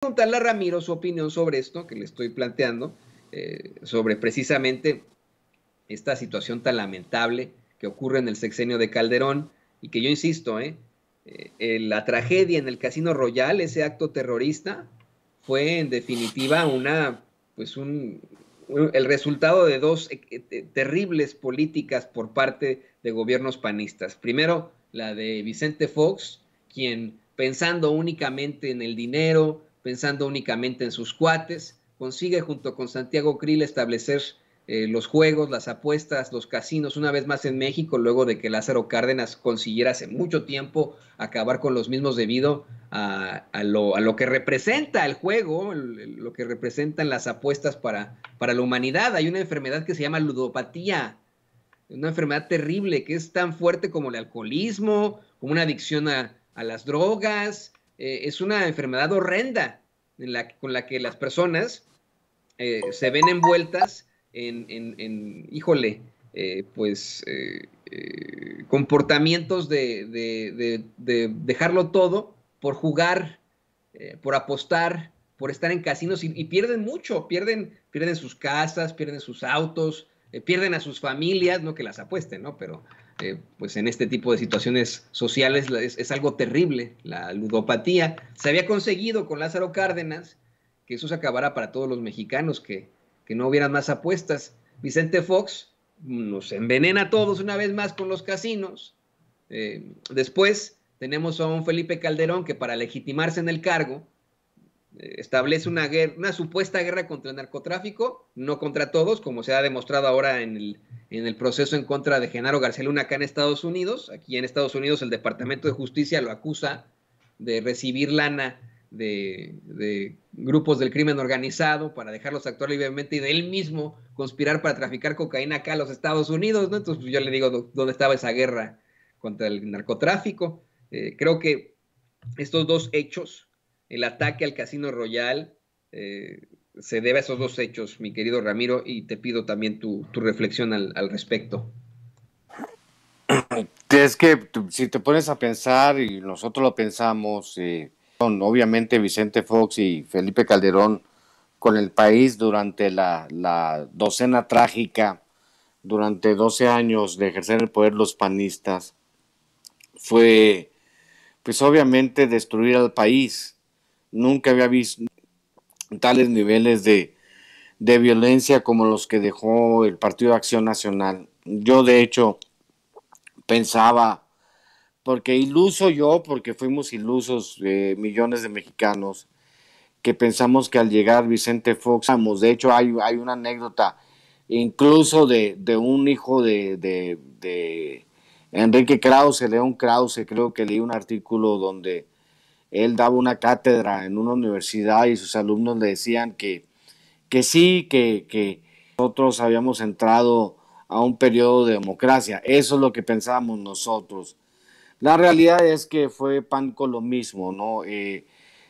preguntarle a Ramiro su opinión sobre esto que le estoy planteando, eh, sobre precisamente esta situación tan lamentable que ocurre en el sexenio de Calderón y que yo insisto, eh, eh, la tragedia en el Casino Royal, ese acto terrorista, fue en definitiva una, pues un, el resultado de dos terribles políticas por parte de gobiernos panistas. Primero, la de Vicente Fox, quien pensando únicamente en el dinero, pensando únicamente en sus cuates, consigue junto con Santiago Krill establecer eh, los juegos, las apuestas, los casinos, una vez más en México, luego de que Lázaro Cárdenas consiguiera hace mucho tiempo acabar con los mismos debido a, lo, que representa el juego, lo que representan las apuestas para, para la humanidad. Hay una enfermedad que se llama ludopatía, una enfermedad terrible que es tan fuerte como el alcoholismo, como una adicción a, las drogas, eh, es una enfermedad horrenda con la que las personas eh, se ven envueltas en, híjole, eh, pues eh, comportamientos de, dejarlo todo por jugar, por apostar, por estar en casinos y, pierden mucho, pierden, pierden sus casas, pierden sus autos, pierden a sus familias, no que las apuesten, ¿no? Pero pues en este tipo de situaciones sociales es, algo terrible, la ludopatía. Se había conseguido con Lázaro Cárdenas que eso se acabara para todos los mexicanos, que, que no hubieran más apuestas. Vicente Fox nos envenena a todos una vez más con los casinos. Eh, después tenemos a un Felipe Calderón que para legitimarse en el cargo eh, establece una, guerra, una supuesta guerra contra el narcotráfico, no contra todos, como se ha demostrado ahora en el, en el proceso en contra de Genaro García Luna acá en Estados Unidos. Aquí en Estados Unidos el Departamento de Justicia lo acusa de recibir lana de, grupos del crimen organizado para dejarlos actuar libremente y de él mismo conspirar para traficar cocaína acá a los Estados Unidos, ¿no? Entonces pues, yo le digo dónde estaba esa guerra contra el narcotráfico. Eh, creo que estos dos hechos, el ataque al Casino Royal, eh, se debe a esos dos hechos, mi querido Ramiro, y te pido también tu, reflexión al, respecto. Es que si te pones a pensar, y nosotros lo pensamos, eh, obviamente Vicente Fox y Felipe Calderón con el país durante la, docena trágica, durante 12 años de ejercer el poder los panistas, fue pues obviamente destruir al país. Nunca había visto tales niveles de, de violencia como los que dejó el Partido de Acción Nacional. Yo de hecho pensaba porque iluso yo, porque fuimos ilusos eh, millones de mexicanos, que pensamos que al llegar Vicente Fox, de hecho hay, hay una anécdota incluso de, un hijo de, de, Enrique Krause, León Krause, creo que leí un artículo donde él daba una cátedra en una universidad y sus alumnos le decían que, que sí, que, que nosotros habíamos entrado a un periodo de democracia. Eso es lo que pensábamos nosotros. La realidad es que fue PAN con lo mismo, ¿no? Eh,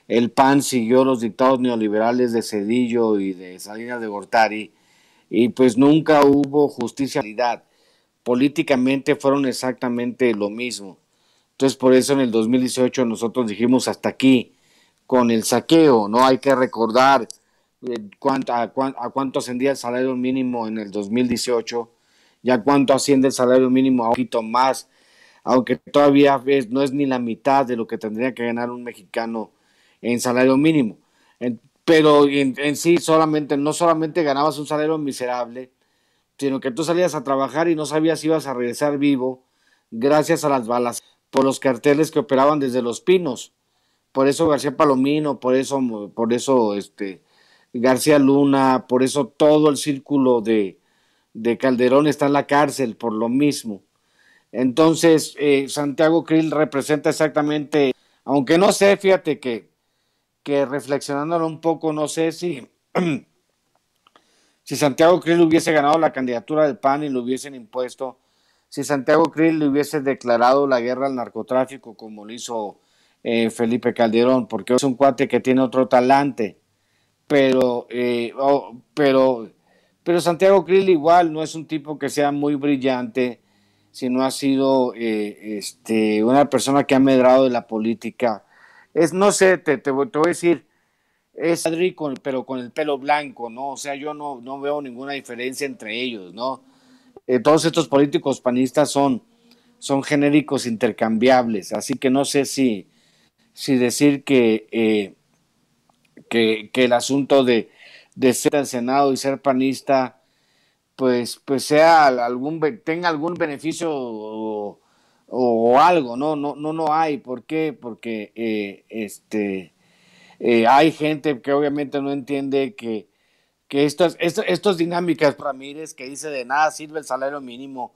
el PAN siguió los dictados neoliberales de Cedillo y de Salinas de Gortari y pues nunca hubo justicia. Políticamente fueron exactamente lo mismo. Entonces por eso en el 2018 nosotros dijimos hasta aquí con el saqueo, ¿no? Hay que recordar eh, a, cuánto ascendía el salario mínimo en el 2018 y a cuánto asciende el salario mínimo a un poquito más aunque todavía no es ni la mitad de lo que tendría que ganar un mexicano en salario mínimo. pero en, sí solamente, no solamente ganabas un salario miserable, sino que tú salías a trabajar y no sabías si ibas a regresar vivo gracias a las balas por los carteles que operaban desde Los Pinos. Por eso García Palomino, por eso, por eso este, García Luna, por eso todo el círculo de, de Calderón está en la cárcel por lo mismo. Entonces, eh, Santiago Krill representa exactamente, aunque no sé, fíjate que, que reflexionándolo un poco, no sé si, si Santiago Krill hubiese ganado la candidatura del PAN y lo hubiesen impuesto, si Santiago Krill le hubiese declarado la guerra al narcotráfico como lo hizo eh, Felipe Calderón, porque es un cuate que tiene otro talante, pero, eh, pero, pero Santiago Krill igual no es un tipo que sea muy brillante, si no ha sido eh, este, una persona que ha medrado de la política. Es, no sé, te, te, voy a decir, es Adri, con, pero con el pelo blanco, ¿no? O sea, yo no, no veo ninguna diferencia entre ellos, ¿no? Eh, todos estos políticos panistas son, son genéricos intercambiables, así que no sé si, si decir que, eh, que, el asunto de, ser al Senado y ser panista, pues, pues sea algún, tenga algún beneficio o, algo, ¿no? No, no, no hay. ¿Por qué? Porque eh, este, hay gente que obviamente no entiende que, que estas, dinámicas, Ramírez, que dice de nada sirve el salario mínimo,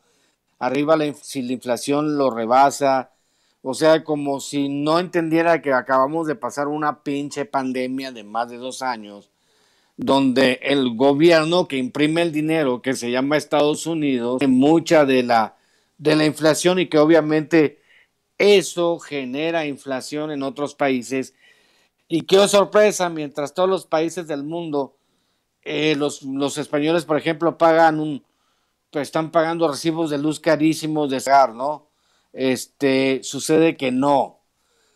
arriba si la inflación lo rebasa, o sea, como si no entendiera que acabamos de pasar una pinche pandemia de más de dos años, donde el gobierno que imprime el dinero, que se llama Estados Unidos, mucha de la de la inflación y que obviamente eso genera inflación en otros países. Y qué sorpresa, mientras todos los países del mundo, eh, los, los, españoles, por ejemplo, pagan un, pues están pagando recibos de luz carísimos de gas, ¿no? Este, sucede que no.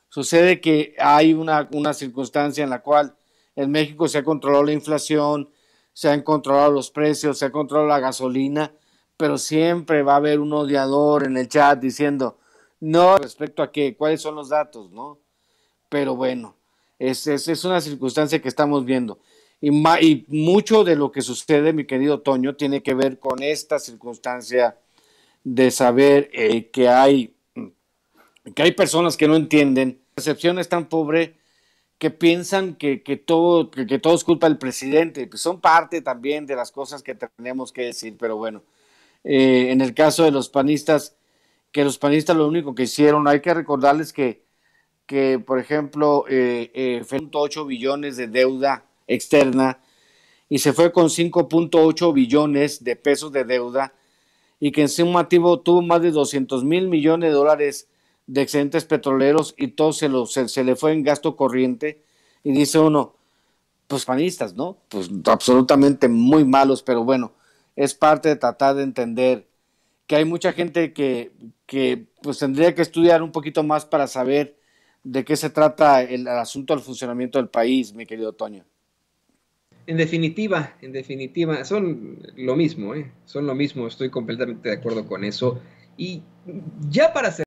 Sucede que hay una, una circunstancia en la cual en México se ha controlado la inflación, se han controlado los precios, se ha controlado la gasolina, pero siempre va a haber un odiador en el chat diciendo, no, respecto a qué, cuáles son los datos, ¿no? Pero bueno, es, es, una circunstancia que estamos viendo. Y, y, mucho de lo que sucede, mi querido Toño, tiene que ver con esta circunstancia de saber eh, que, hay, que hay personas que no entienden. La percepción es tan pobre que piensan que, que todo, que, que todo es culpa del presidente. Pues son parte también de las cosas que tenemos que decir, pero bueno. Eh, en el caso de los panistas, que los panistas lo único que hicieron, hay que recordarles que, que por ejemplo, eh, eh, fue 8 billones de deuda externa y se fue con 5.8 billones de pesos de deuda y que en su activo tuvo más de 200 mil millones de dólares de excedentes petroleros y todo se, lo, se, se, le fue en gasto corriente y dice uno, pues panistas, ¿no? Pues absolutamente muy malos, pero bueno, es parte de tratar de entender que hay mucha gente que, pues tendría que estudiar un poquito más para saber de qué se trata el, asunto del funcionamiento del país, mi querido Toño. En definitiva, en definitiva, son lo mismo, ¿eh? son lo mismo, estoy completamente de acuerdo con eso. Y ya para hacer